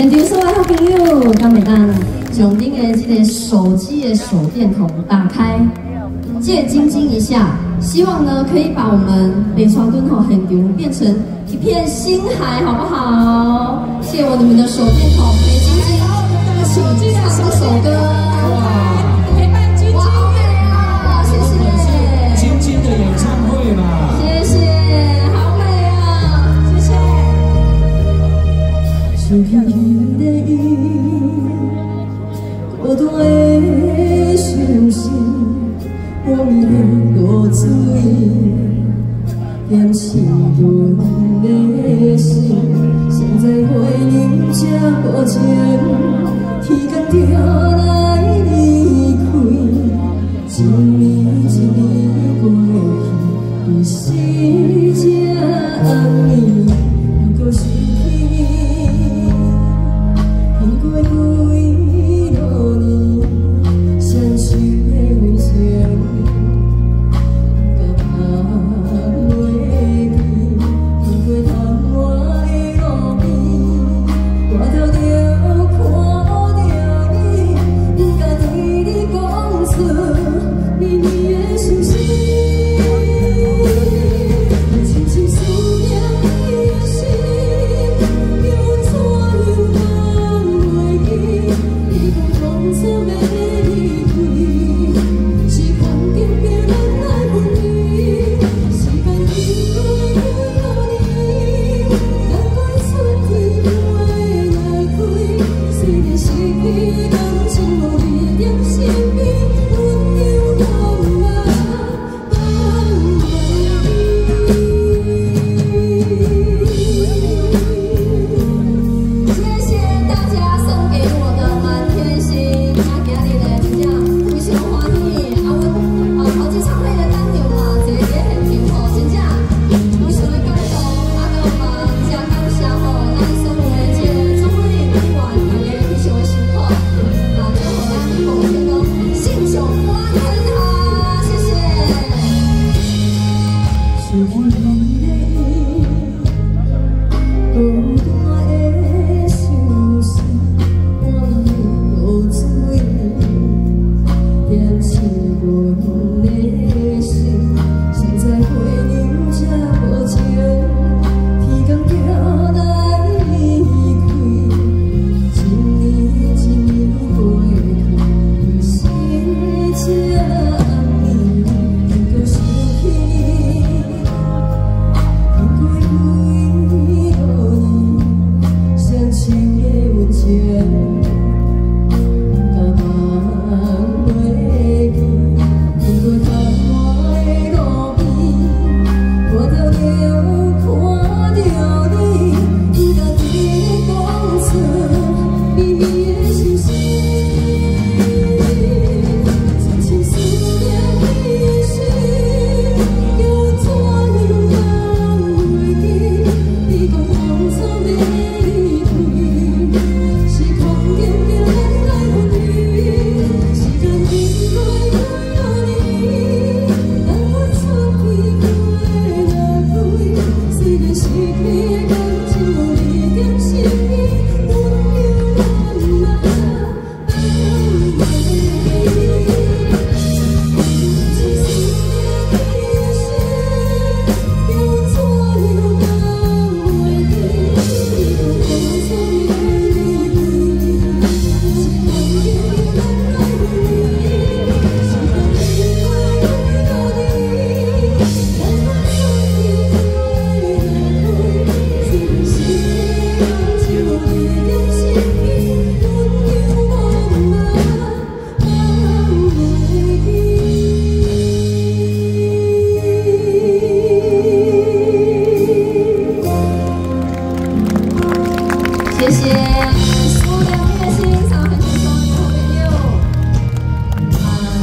现场所有好朋友，敢袂当将恁的这个手机的手电筒打开，借晶晶一下，希望呢可以把我们北川敦吼现场变成一片星海，好不好？谢我你们的手电筒，北京伤心我已喝醉但是我的心在这着来离开